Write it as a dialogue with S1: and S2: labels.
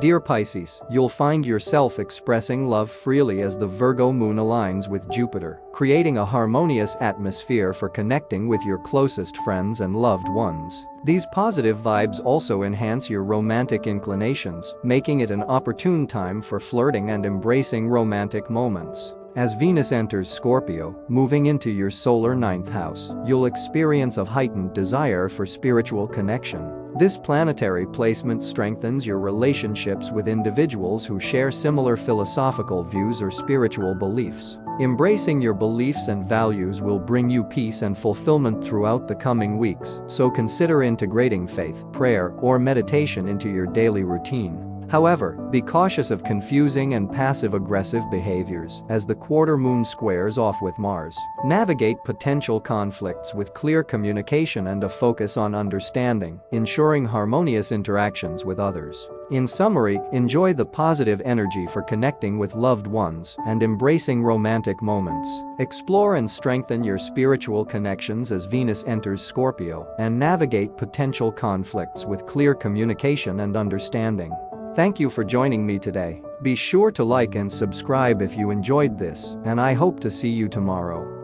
S1: Dear Pisces, you'll find yourself expressing love freely as the Virgo moon aligns with Jupiter, creating a harmonious atmosphere for connecting with your closest friends and loved ones. These positive vibes also enhance your romantic inclinations, making it an opportune time for flirting and embracing romantic moments. As Venus enters Scorpio, moving into your solar ninth house, you'll experience a heightened desire for spiritual connection. This planetary placement strengthens your relationships with individuals who share similar philosophical views or spiritual beliefs. Embracing your beliefs and values will bring you peace and fulfillment throughout the coming weeks, so consider integrating faith, prayer, or meditation into your daily routine. However, be cautious of confusing and passive-aggressive behaviors as the quarter moon squares off with Mars. Navigate potential conflicts with clear communication and a focus on understanding, ensuring harmonious interactions with others. In summary, enjoy the positive energy for connecting with loved ones and embracing romantic moments. Explore and strengthen your spiritual connections as Venus enters Scorpio and navigate potential conflicts with clear communication and understanding. Thank you for joining me today. Be sure to like and subscribe if you enjoyed this, and I hope to see you tomorrow.